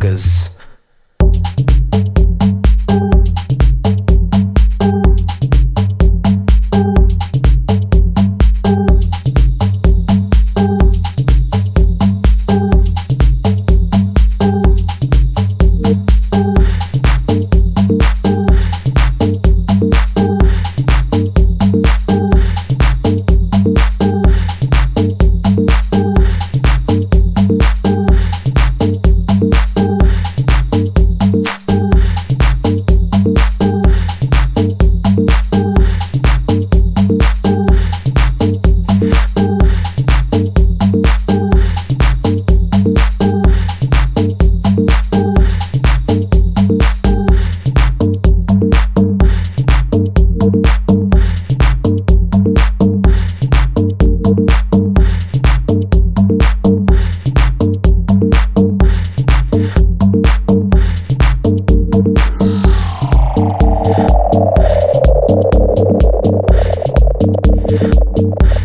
Cause you